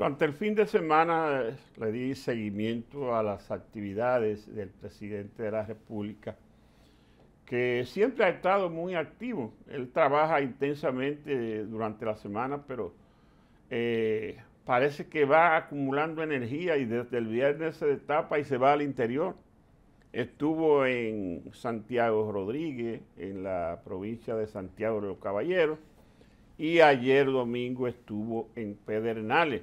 Durante el fin de semana eh, le di seguimiento a las actividades del presidente de la República, que siempre ha estado muy activo. Él trabaja intensamente durante la semana, pero eh, parece que va acumulando energía y desde el viernes se destapa y se va al interior. Estuvo en Santiago Rodríguez, en la provincia de Santiago de los Caballeros, y ayer domingo estuvo en Pedernales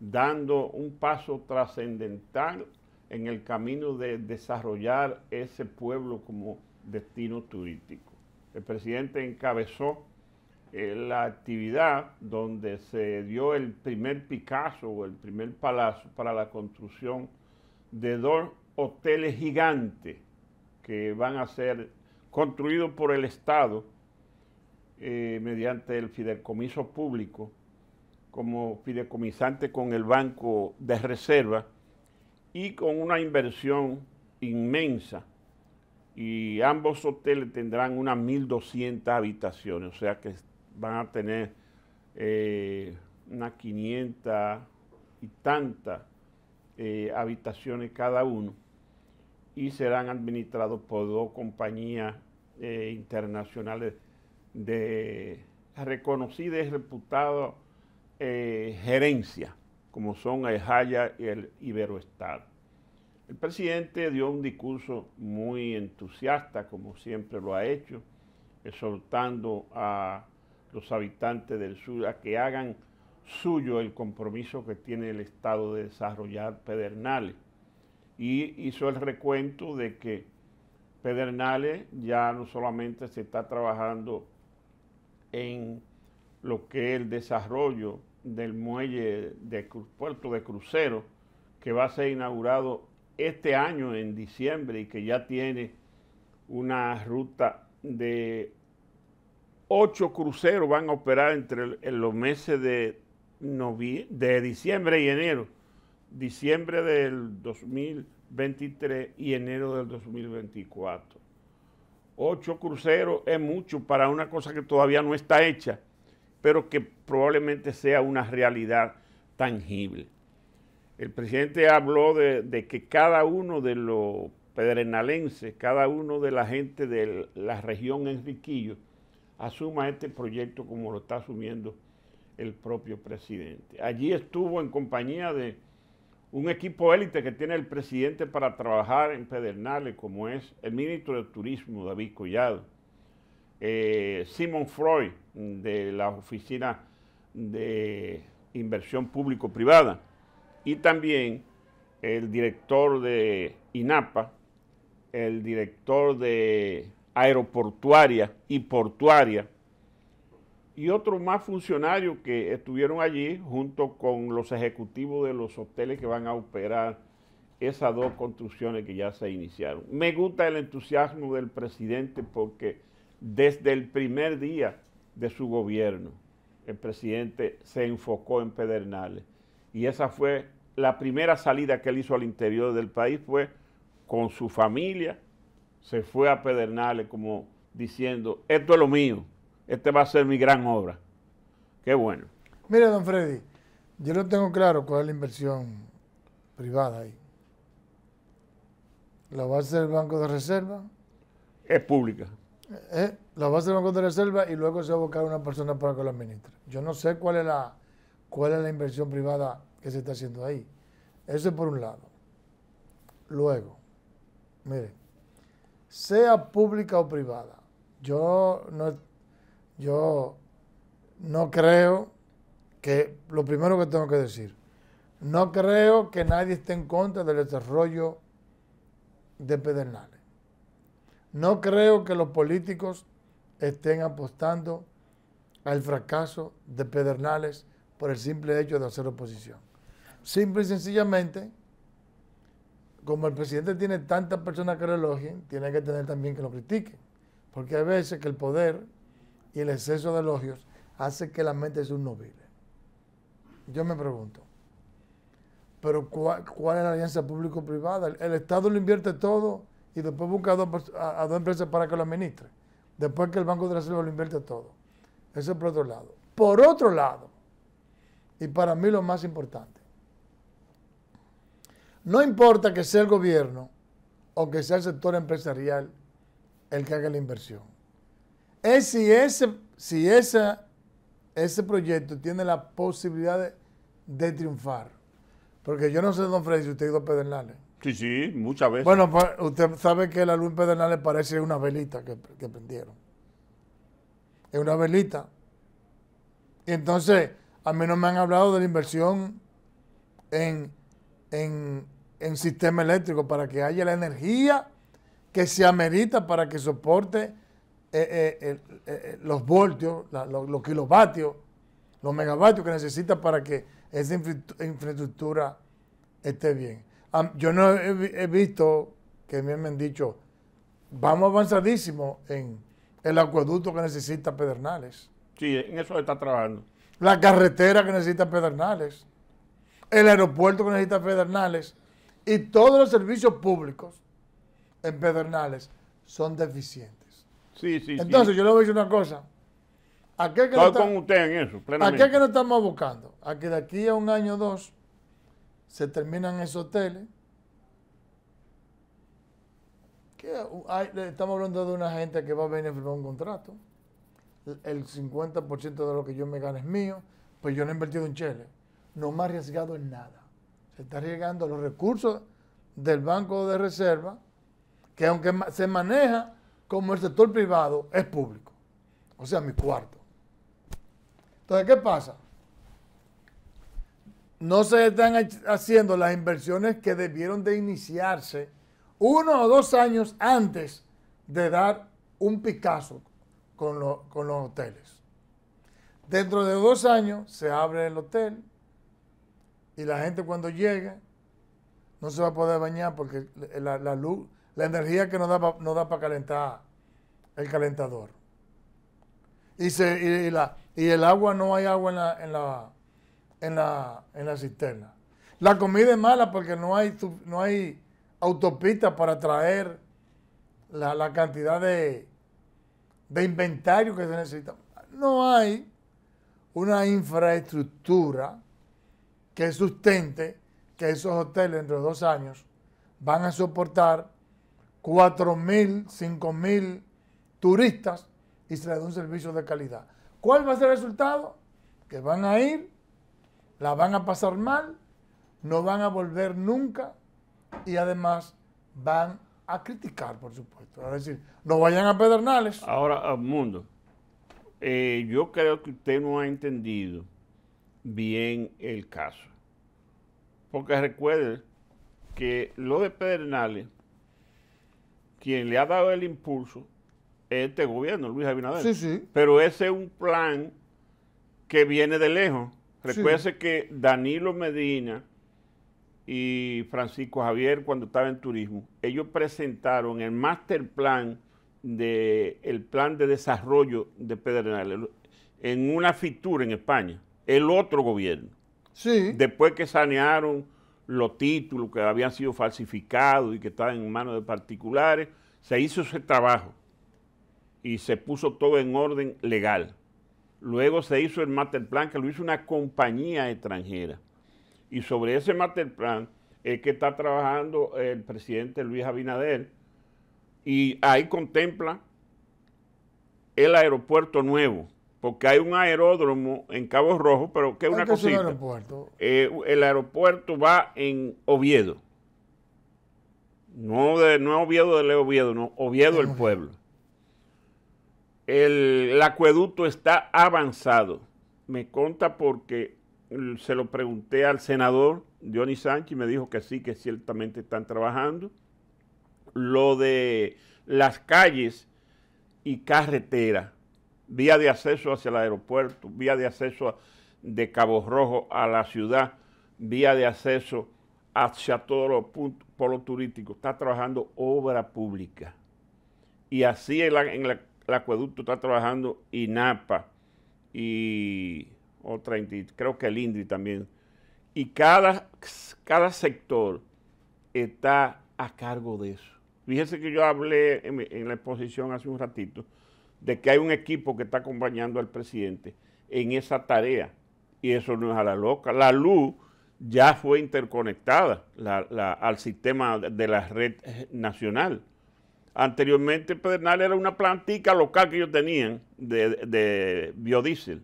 dando un paso trascendental en el camino de desarrollar ese pueblo como destino turístico. El presidente encabezó eh, la actividad donde se dio el primer Picasso o el primer palacio para la construcción de dos hoteles gigantes que van a ser construidos por el Estado eh, mediante el fideicomiso público como fideicomisante con el Banco de Reserva y con una inversión inmensa. Y ambos hoteles tendrán unas 1.200 habitaciones, o sea que van a tener eh, unas 500 y tantas eh, habitaciones cada uno y serán administrados por dos compañías eh, internacionales de reconocidas y reputadas eh, gerencia, como son el Jaya y el Iberoestar. El presidente dio un discurso muy entusiasta, como siempre lo ha hecho, exhortando a los habitantes del sur a que hagan suyo el compromiso que tiene el Estado de desarrollar Pedernales. Y hizo el recuento de que Pedernales ya no solamente se está trabajando en lo que es el desarrollo del muelle de puerto de crucero que va a ser inaugurado este año en diciembre y que ya tiene una ruta de ocho cruceros van a operar entre los meses de, de diciembre y enero. Diciembre del 2023 y enero del 2024. Ocho cruceros es mucho para una cosa que todavía no está hecha pero que probablemente sea una realidad tangible. El presidente habló de, que cada uno de los pedrenalenses, cada uno de la gente de la región Enriquillo, asuma este proyecto como lo está asumiendo el propio presidente. Allí estuvo en compañía de un equipo élite que tiene el presidente para trabajar en Pedernales, como es el ministro de Turismo, David Collado, eh, Simon Freud, de la Oficina de Inversión Público-Privada, y también el director de INAPA, el director de aeroportuaria y portuaria, y otros más funcionarios que estuvieron allí junto con los ejecutivos de los hoteles que van a operar esas dos construcciones que ya se iniciaron. Me gusta el entusiasmo del presidente porque desde el primer día de su gobierno, el presidente se enfocó en Pedernales. Y esa fue la primera salida que él hizo al interior del país, fue con su familia, se fue a Pedernales como diciendo, esto es lo mío, este va a ser mi gran obra. Qué bueno. Mire, don Freddy, yo no tengo claro cuál es la inversión privada ahí. ¿La va a hacer el Banco de Reserva? Es pública. Eh, la base del Banco de Reserva y luego se va a buscar una persona para que lo administre. Yo no sé cuál es la cuál es la inversión privada que se está haciendo ahí. Eso es por un lado. Luego, mire, sea pública o privada, yo no, yo no creo que, lo primero que tengo que decir, no creo que nadie esté en contra del desarrollo de Pedernales. No creo que los políticos estén apostando al fracaso de Pedernales por el simple hecho de hacer oposición. Simple y sencillamente, como el presidente tiene tantas personas que lo elogien, tiene que tener también que lo critiquen. Porque hay veces que el poder y el exceso de elogios hace que la mente sea un nobile. Yo me pregunto, ¿pero cuál, cuál es la alianza público-privada? el Estado lo invierte todo y después busca a dos, empresas para que lo administre. Después que el Banco de la Reserva lo invierte todo. Eso es por otro lado. Por otro lado, Y para mí lo más importante. No importa que sea el gobierno o que sea el sector empresarial el que haga la inversión. Es si ese, si esa, ese proyecto tiene la posibilidad de, de triunfar. Porque yo no sé, don Freddy, si usted ha ido a Pedernales. Sí, sí, muchas veces. Bueno, pues, usted sabe que la luz en Pedernales parece una velita que, que prendieron. Es una velita. Y entonces, a mí no me han hablado de la inversión en, en, en sistema eléctrico para que haya la energía que se amerita para que soporte eh, eh, eh, los voltios, los, kilovatios, los megavatios que necesita para que esa infra- infraestructura esté bien. Yo no he, vi- he visto que me han dicho, vamos avanzadísimo en el acueducto que necesita Pedernales, Sí, en eso está trabajando. la carretera que necesita Pedernales, el aeropuerto que necesita Pedernales y todos los servicios públicos en Pedernales son deficientes. Sí, sí, Entonces, sí. yo le voy a decir una cosa. ¿A qué es que no Estoy está- con usted en eso, ¿A plenamente. que nos estamos buscando? A que de aquí a un año o dos se terminan esos hoteles. Que estamos hablando de una gente que va a venir a firmar un contrato. El- El 50% de lo que yo me gane es mío, pues yo no he invertido en Chile. No me he arriesgado en nada. Se está arriesgando los recursos del Banco de Reserva, que aunque se maneja como el sector privado, es público. O sea, mi cuarto. Entonces, ¿qué pasa? No se están haciendo las inversiones que debieron de iniciarse uno o dos años antes de dar un Picasso con, con los hoteles. Dentro de dos años se abre el hotel y la gente cuando llegue no se va a poder bañar porque la, la luz, la energía que nos da, no da para calentar el calentador. Y, se, y, la, y el agua, no hay agua en la, en la, en la cisterna. La comida es mala porque no hay, no hay autopista para traer la, la cantidad de, de inventario que se necesita. No hay una infraestructura que sustente que esos hoteles dentro de dos años van a soportar 4 mil, 5 mil turistas y se les da un servicio de calidad. ¿Cuál va a ser el resultado? Que van a ir, la van a pasar mal, no van a volver nunca y además van a criticar, por supuesto. Es decir, no vayan a Pedernales. Ahora, Mundo, eh, yo creo que usted no ha entendido bien el caso. Porque recuerde que lo de Pedernales, quien le ha dado el impulso es este gobierno, Luis Abinader. Sí, sí. Pero ese es un plan que viene de lejos. Sí. Recuerde que Danilo Medina y Francisco Javier, cuando estaba en turismo, ellos presentaron el master plan de el plan de desarrollo de Pedernales en una fitura en España, el otro gobierno. Sí. Después que sanearon los títulos que habían sido falsificados y que estaban en manos de particulares, se hizo ese trabajo y se puso todo en orden legal. Luego se hizo el master plan que lo hizo una compañía extranjera. Y sobre ese master plan es que está trabajando el presidente Luis Abinader y ahí contempla el aeropuerto nuevo, porque hay un aeródromo en Cabo Rojo, pero que es Es una es un cosita. aeropuerto. Eh, el aeropuerto va en Oviedo. No, de, no Oviedo de Oviedo, no, Oviedo el pueblo. El, acueducto está avanzado. Me conta porque mm, se lo pregunté al senador Johnny Sánchez y me dijo que sí, que ciertamente están trabajando. Lo de las calles y carreteras, vía de acceso hacia el aeropuerto, vía de acceso de Cabo Rojo a la ciudad, vía de acceso hacia todos los puntos, polos turísticos. Está trabajando obra pública. Y así en la- el acueducto está trabajando INAPA y otra creo que el INDRI también. Y cada, cada sector está a cargo de eso. Fíjese que yo hablé en la exposición hace un ratito de que hay un equipo que está acompañando al presidente en esa tarea y eso no es a la loca. La luz ya fue interconectada al sistema de la red nacional. Anteriormente Pedernal era una plantica local que ellos tenían de, biodiesel.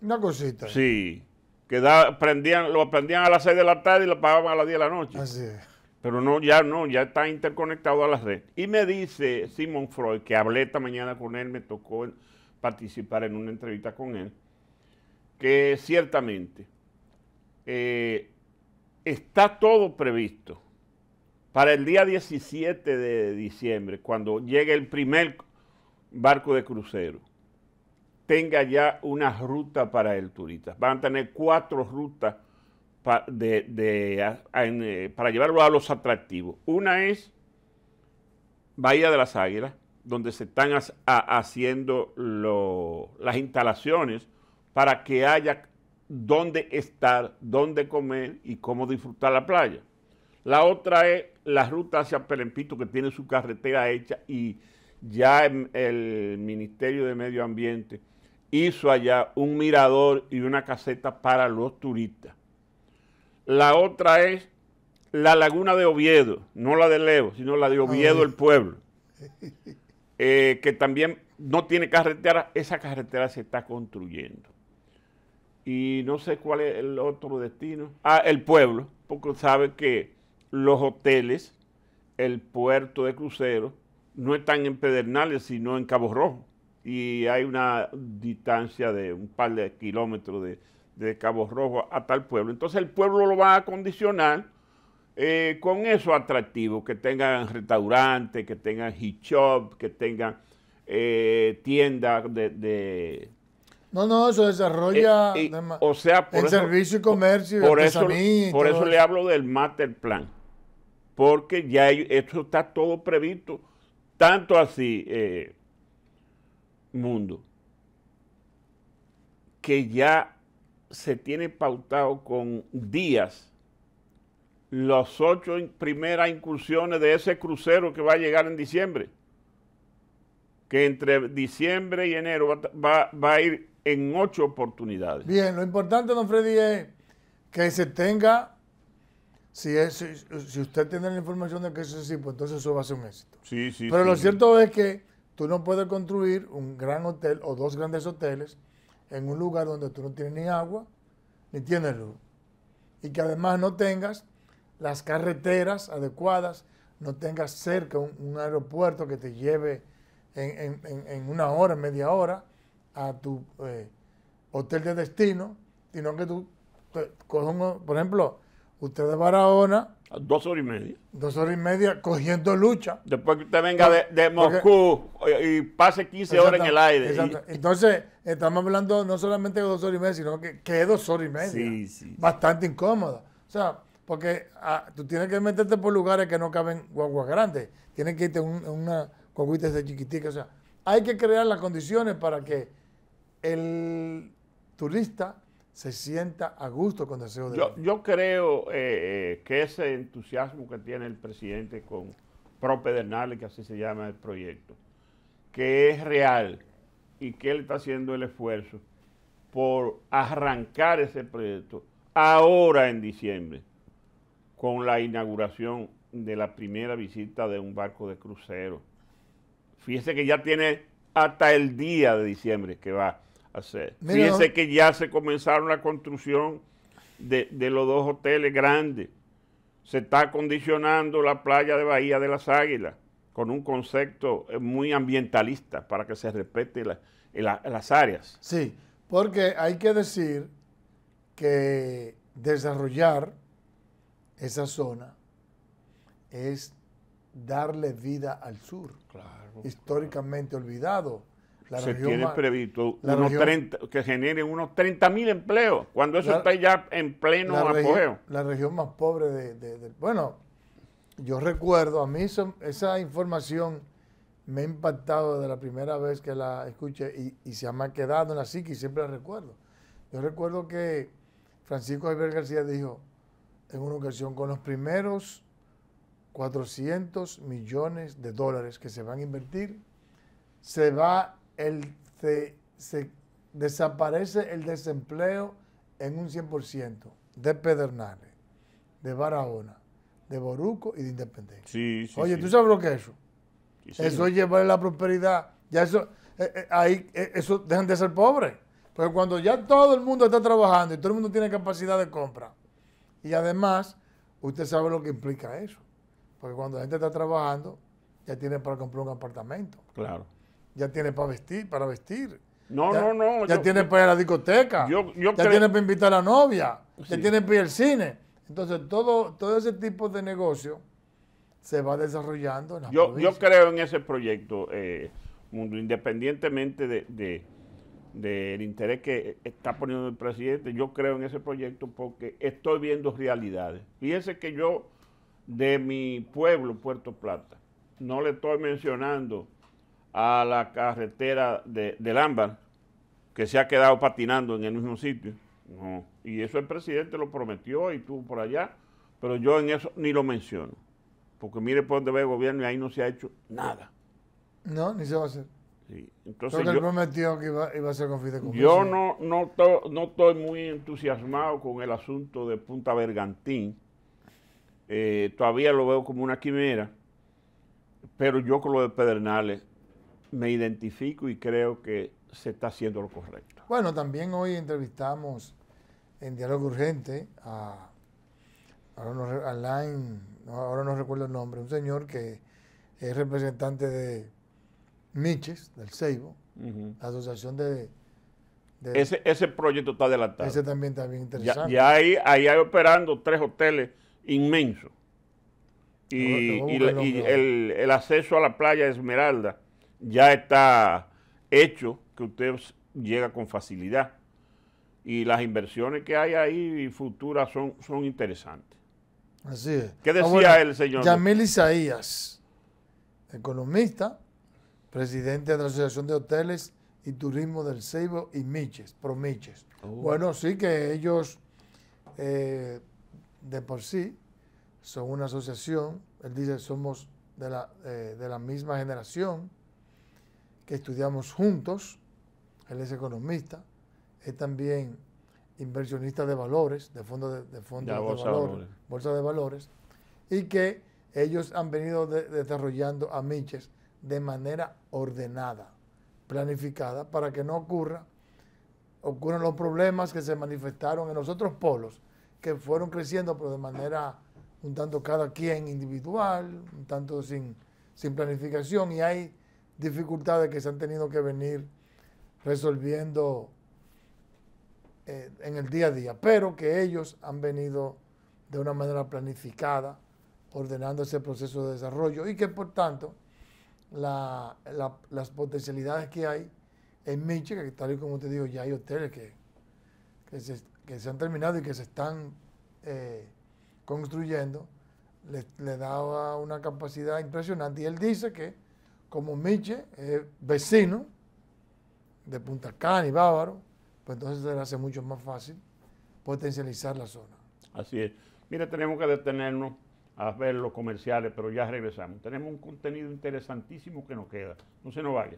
Una cosita. Sí, que da, prendían, lo prendían a las 6 de la tarde y lo pagaban a las 10 de la noche. Así es. Pero no, ya no, ya está interconectado a la red. Y me dice Simon Freud, que hablé esta mañana con él, me tocó participar en una entrevista con él, que ciertamente eh, está todo previsto para el día 17 de diciembre, cuando llegue el primer barco de crucero, tenga ya una ruta para el turista. Van a tener cuatro rutas eh, para llevarlo a los atractivos. Una es Bahía de las Águilas, donde se están haciendo las instalaciones para que haya dónde estar, dónde comer y cómo disfrutar la playa. La otra es la ruta hacia Pelempito, que tiene su carretera hecha y ya el Ministerio de Medio Ambiente hizo allá un mirador y una caseta para los turistas. La otra es la laguna de Oviedo, no la de Leo, sino la de Oviedo, el pueblo, eh, que también no tiene carretera, esa carretera se está construyendo. Y no sé cuál es el otro destino. Ah, el pueblo, porque sabe que los hoteles, el puerto de crucero, no están en Pedernales, sino en Cabo Rojo. Y hay una distancia de un par de kilómetros de, de Cabo Rojo hasta el pueblo. Entonces el pueblo lo va a condicionar eh, con eso atractivo, que tengan restaurantes, que tengan hit shop, que tengan eh, tiendas de, No, no, eso desarrolla eh, o sea, por servicio y comercio. Por eso, por eso le hablo del master plan, porque ya esto está todo previsto, tanto así, mundo, que ya se tiene pautado con días las ocho primeras incursiones de ese crucero que va a llegar en diciembre. Que entre diciembre y enero va, a ir en ocho oportunidades. Bien, lo importante, don Freddy, es que se tenga, si, si usted tiene la información de que eso es así, pues entonces eso va a ser un éxito. Sí, sí. Pero lo cierto es que tú no puedes construir un gran hotel o dos grandes hoteles en un lugar donde tú no tienes ni agua ni tienes luz. Y que además no tengas las carreteras adecuadas, no tengas cerca un, aeropuerto que te lleve en, una hora, media hora a tu eh, hotel de destino, sino que tú coges, por ejemplo, usted de Barahona, Dos horas y media. Dos horas y media cogiendo lucha. Después que usted venga de, Moscú y pase 15 horas en el aire. Entonces, estamos hablando no solamente de dos horas y media, sino que, que dos horas y media. Sí, sí. Bastante incómoda. O sea, porque ah, tú tienes que meterte por lugares que no caben guaguas grandes. Tienes que irte en una guaguita de chiquitica. O sea, hay que crear las condiciones para que el turista se sienta a gusto con deseo de yo, yo creo eh, eh, que ese entusiasmo que tiene el presidente con Pro Pedernales, que así se llama el proyecto, que es real y que él está haciendo el esfuerzo por arrancar ese proyecto ahora en diciembre, con la inauguración de la primera visita de un barco de crucero. Fíjese que ya tiene hasta el día de diciembre que va hacer. Fíjense que ya se comenzaron la construcción de, los dos hoteles grandes. Se está acondicionando la playa de Bahía de las Águilas con un concepto eh, muy ambientalista para que se respete las áreas. Sí, porque hay que decir que desarrollar esa zona es darle vida al sur, históricamente olvidado se tiene previsto que generen unos 30 mil empleos, cuando eso está ya en pleno apogeo. la región más pobre de, Bueno, yo recuerdo, a mí esa información me ha impactado desde la primera vez que la escuché y, se me ha quedado en la psique y siempre la recuerdo. Yo recuerdo que Francisco Javier García dijo en una ocasión, con los primeros 400 millones de dólares que se van a invertir, se va el, se, desaparece el desempleo en un 100% de Pedernales, de Barahona, de Boruco y de Independencia. Sí, sí, Oye, sí. ¿tú sabes lo que es eso? Eso es llevarle la prosperidad. Ya eso, eh, eh, ahí, eh, eso dejan de ser pobres. Porque cuando ya todo el mundo está trabajando y todo el mundo tiene capacidad de compra, y además, usted sabe lo que implica eso. Porque cuando la gente está trabajando, ya tiene para comprar un apartamento, Claro. Ya tiene para vestir, para vestir. No, ya, no, no. Ya yo- tiene para ir a la discoteca. yo- yo ya tiene para invitar a la novia. Ya tiene para ir al cine. Entonces, todo, todo ese tipo de negocio se va desarrollando en la Yo, yo creo en ese proyecto, eh, Mundo, independientemente de, de- del interés que está poniendo el presidente, yo creo en ese proyecto porque estoy viendo realidades. Fíjense que yo, de mi pueblo, Puerto Plata, no le estoy mencionando a la carretera de, del Ámbar, que se ha quedado patinando en el mismo sitio. No. Y eso el presidente lo prometió y estuvo por allá, pero yo en eso ni lo menciono. Porque mire por dónde va el gobierno y ahí no se ha hecho nada. No, ni se va a hacer. Sí. Porque Entonces él yo, prometió que iba, iba a ser con yo no, no, to- no estoy muy entusiasmado con el asunto de Punta Bergantín. Eh, todavía lo veo como una quimera, pero yo con lo de Pedernales me identifico y creo que se está haciendo lo correcto. Bueno, también hoy entrevistamos en Diálogo Urgente a, ahora no, Alain, ahora no recuerdo el nombre, un señor que es representante de Miches, del Ceibo, Ujú. la asociación de... de- Ese, ese proyecto está adelantado. ese también está bien Ya, interesante. ya ahí, ahí hay operando tres hoteles inmensos. Y, el y el, el acceso a la playa de Esmeralda ya está hecho, que usted llega con facilidad. Y las inversiones que hay ahí futuras son, son interesantes. Así es. ¿Qué Ah, decía bueno, el señor? Yamil Isaías, economista, presidente de la Asociación de Hoteles y Turismo del Ceibo y Miches, Promiches. Oh. Bueno, sí que ellos eh, de por sí son una asociación, él dice somos de la, eh, de la misma generación, que estudiamos juntos, él es economista, es también inversionista de valores, de fondos de, de fondos Ya, de bolsa valores, valores. bolsa de valores, y que ellos han venido de- desarrollando a Miches de manera ordenada, planificada, para que no ocurra, ocurran los problemas que se manifestaron en los otros polos, que fueron creciendo, pero de manera un tanto cada quien individual, un tanto sin, sin planificación, y hay dificultades que se han tenido que venir resolviendo eh, en el día a día, pero que ellos han venido de una manera planificada, ordenando ese proceso de desarrollo y que por tanto la- la- las potencialidades que hay en Miche, que tal y como te digo, ya hay hoteles que, que, se, han terminado y que se están eh, construyendo, le, le da una capacidad impresionante. Y él dice que como Miche es vecino de Punta Cana y Bávaro, pues entonces se le hace mucho más fácil potencializar la zona. Así es. Mira, tenemos que detenernos a ver los comerciales, pero ya regresamos. Tenemos un contenido interesantísimo que nos queda. No se nos vaya.